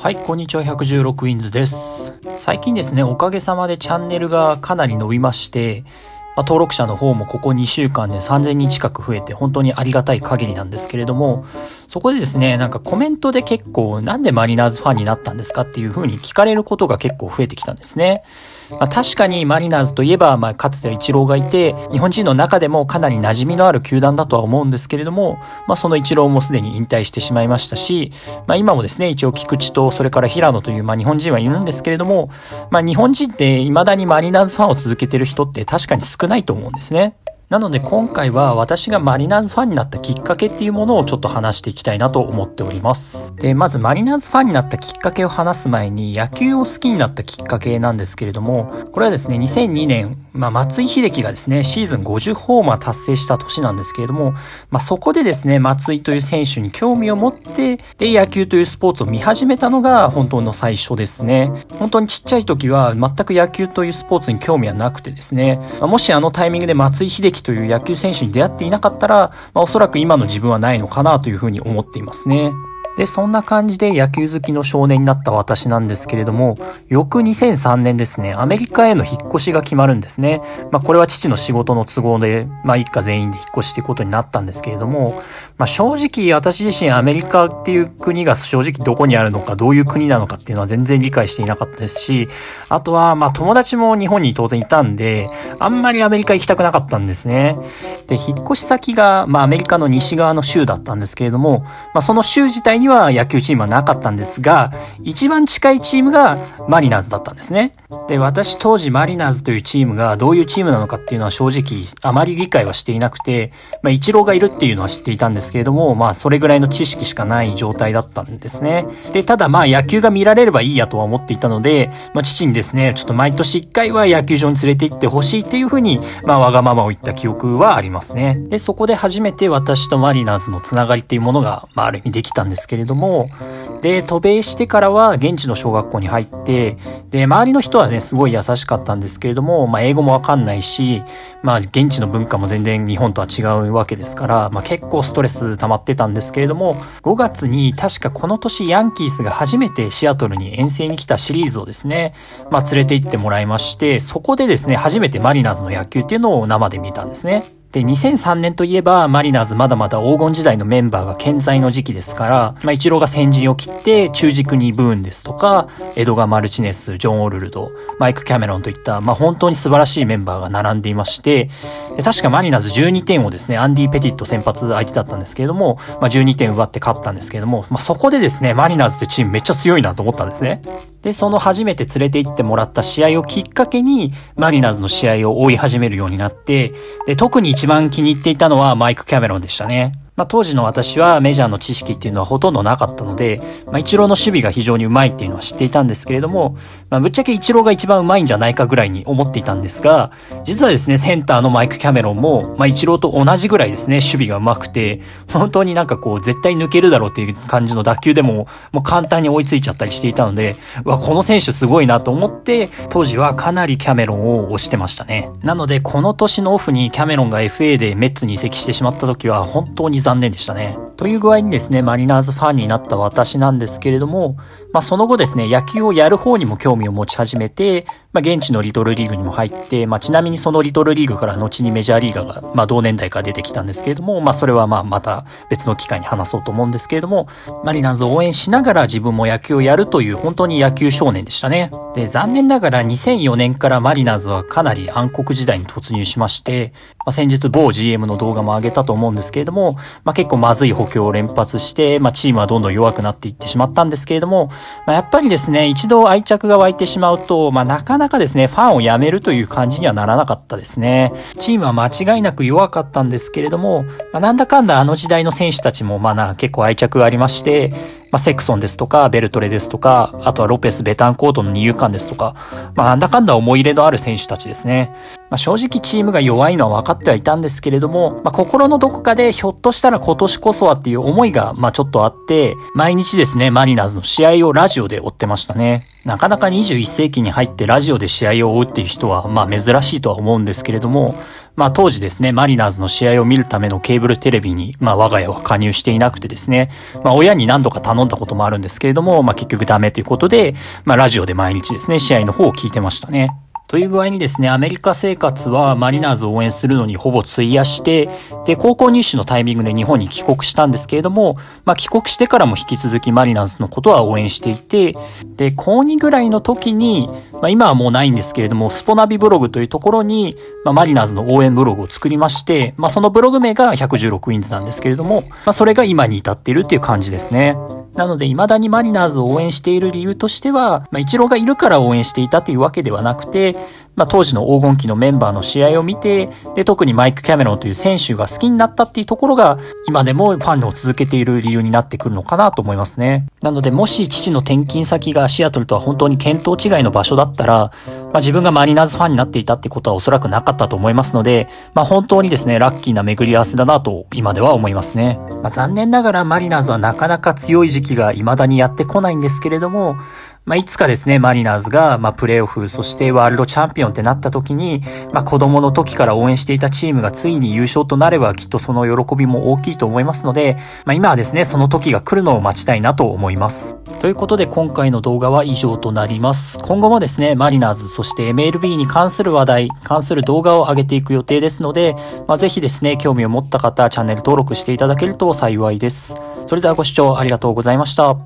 はい、こんにちは、116ウィンズです。最近ですね、おかげさまでチャンネルがかなり伸びまして、まあ、登録者の方もここ2週間で3000人近く増えて本当にありがたい限りなんですけれども、そこでですね、なんかコメントで結構なんでマリナーズファンになったんですかっていう風に聞かれることが結構増えてきたんですね。まあ、確かにマリナーズといえば、まあ、かつてはイチローがいて、日本人の中でもかなり馴染みのある球団だとは思うんですけれども、まあ、そのイチローもすでに引退してしまいましたし、まあ、今もですね、一応菊池とそれから平野という、まあ、日本人はいるんですけれども、まあ、日本人って未だにマリナーズファンを続けてる人って確かに少ないと思うんですね。なので今回は私がマリナーズファンになったきっかけっていうものをちょっと話していきたいなと思っております。で、まずマリナーズファンになったきっかけを話す前に野球を好きになったきっかけなんですけれども、これはですね、2002年、まあ、松井秀喜がですね、シーズン50ホーマー達成した年なんですけれども、まあ、そこでですね、松井という選手に興味を持って、で、野球というスポーツを見始めたのが本当の最初ですね。本当にちっちゃい時は全く野球というスポーツに興味はなくてですね、もしあのタイミングで松井秀喜という野球選手に出会っていなかったら、まあ、おそらく今の自分はないのかなというふうに思っていますね。で、そんな感じで野球好きの少年になった私なんですけれども、翌2003年ですね、アメリカへの引っ越しが決まるんですね。まあこれは父の仕事の都合で、まあ一家全員で引っ越しということになったんですけれども、まあ正直私自身アメリカっていう国が正直どこにあるのか、どういう国なのかっていうのは全然理解していなかったですし、あとはまあ友達も日本に当然いたんで、あんまりアメリカ行きたくなかったんですね。で、引っ越し先が、まあアメリカの西側の州だったんですけれども、まあその州自体には野球チームはなかったんですが、一番近いチームがマリナーズだったんですね。で、私当時マリナーズというチームがどういうチームなのかっていうのは正直あまり理解はしていなくて、まあイチローがいるっていうのは知っていたんですけれども、まあそれぐらいの知識しかない状態だったんですね。で、ただまあ野球が見られればいいやとは思っていたので、まあ父にですね、ちょっと毎年一回は野球場に連れて行ってほしいっていうふうに、まあわがままを言った記憶はありますね。で、そこで初めて私とマリナーズのつながりっていうものが、まあある意味できたんですけどれども、で、渡米してからは現地の小学校に入って、で、周りの人はね、すごい優しかったんですけれども、まあ、英語もわかんないし、まあ、現地の文化も全然日本とは違うわけですから、まあ、結構ストレス溜まってたんですけれども、5月に確かこの年ヤンキースが初めてシアトルに遠征に来たシリーズをですね、まあ、連れて行ってもらいまして、そこでですね、初めてマリナーズの野球っていうのを生で見たんですね。で、2003年といえば、マリナーズまだまだ黄金時代のメンバーが健在の時期ですから、まあ、イチローが先陣を切って、中軸にブーンですとか、エドガー・マルチネス、ジョン・オルルド、マイク・キャメロンといった、まあ、本当に素晴らしいメンバーが並んでいまして、で確かマリナーズ12点をですね、アンディ・ペティット先発相手だったんですけれども、まあ、12点奪って勝ったんですけれども、まあ、そこでですね、マリナーズってチームめっちゃ強いなと思ったんですね。で、その初めて連れて行ってもらった試合をきっかけに、マリナーズの試合を追い始めるようになって、で、特に一番気に入っていたのはマイク・キャメロンでしたね。まあ、当時の私はメジャーの知識っていうのはほとんどなかったので、まあ、イチローの守備が非常にうまいっていうのは知っていたんですけれども、まあ、ぶっちゃけイチローが一番うまいんじゃないかぐらいに思っていたんですが、実はですね、センターのマイク・キャメロンも、まあ、イチローと同じぐらいですね、守備がうまくて、本当になんかこう、絶対抜けるだろうっていう感じの打球でも、もう簡単に追いついちゃったりしていたので、うわ、この選手すごいなと思って、当時はかなりキャメロンを推してましたね。なので、この年のオフにキャメロンが FA でメッツに移籍してしまった時は、本当に残念でしたね。という具合にですね、マリナーズファンになった私なんですけれども、まあその後ですね、野球をやる方にも興味を持ち始めて、まあ現地のリトルリーグにも入って、まあちなみにそのリトルリーグから後にメジャーリーガーが、まあ同年代から出てきたんですけれども、まあそれはまあまた別の機会に話そうと思うんですけれども、マリナーズを応援しながら自分も野球をやるという本当に野球少年でしたね。で、残念ながら2004年からマリナーズはかなり暗黒時代に突入しまして、まあ先日某 GM の動画も上げたと思うんですけれども、まあ結構まずい補況を連発して、まあチームはどんどん弱くなっていってしまったんですけれども、まあやっぱりですね、一度愛着が湧いてしまうと、まあなかなかですね、ファンを辞めるという感じにはならなかったですね。チームは間違いなく弱かったんですけれども、まあなんだかんだあの時代の選手たちもまあな結構愛着がありまして、まあ、セクソンですとか、ベルトレですとか、あとはロペス、ベタンコートの二遊間ですとか、まあ、なんだかんだ思い入れのある選手たちですね。まあ、正直チームが弱いのは分かってはいたんですけれども、まあ、心のどこかでひょっとしたら今年こそはっていう思いが、まあ、ちょっとあって、毎日ですね、マリナーズの試合をラジオで追ってましたね。なかなか21世紀に入ってラジオで試合を追うっていう人は、まあ、珍しいとは思うんですけれども、まあ当時ですね、マリナーズの試合を見るためのケーブルテレビに、まあ我が家は加入していなくてですね、まあ親に何度か頼んだこともあるんですけれども、まあ結局ダメということで、まあラジオで毎日ですね、試合の方を聞いてましたね。という具合にですね、アメリカ生活はマリナーズを応援するのにほぼ費やして、で、高校入試のタイミングで日本に帰国したんですけれども、まあ帰国してからも引き続きマリナーズのことは応援していて、で、高2ぐらいの時に、まあ今はもうないんですけれども、スポナビブログというところに、まあマリナーズの応援ブログを作りまして、まあそのブログ名が116ウィンズなんですけれども、まあそれが今に至っているっていう感じですね。なので未だにマリナーズを応援している理由としては、まあイチローがいるから応援していたというわけではなくて、まあ、当時の黄金期のメンバーの試合を見て、で、特にマイク・キャメロンという選手が好きになったっていうところが、今でもファンを続けている理由になってくるのかなと思いますね。なので、もし父の転勤先がシアトルとは本当に見当違いの場所だったら、まあ、自分がマリナーズファンになっていたってことはおそらくなかったと思いますので、まあ、本当にですね、ラッキーな巡り合わせだなと今では思いますね。まあ、残念ながらマリナーズはなかなか強い時期が未だにやってこないんですけれども、まあ、いつかですね、マリナーズが、まあ、プレイオフ、そしてワールドチャンピオンってなった時に、まあ、子供の時から応援していたチームがついに優勝となれば、きっとその喜びも大きいと思いますので、まあ、今はですね、その時が来るのを待ちたいなと思います。ということで、今回の動画は以上となります。今後もですね、マリナーズ、そして MLB に関する話題、関する動画を上げていく予定ですので、まあ、ぜひですね、興味を持った方、チャンネル登録していただけると幸いです。それではご視聴ありがとうございました。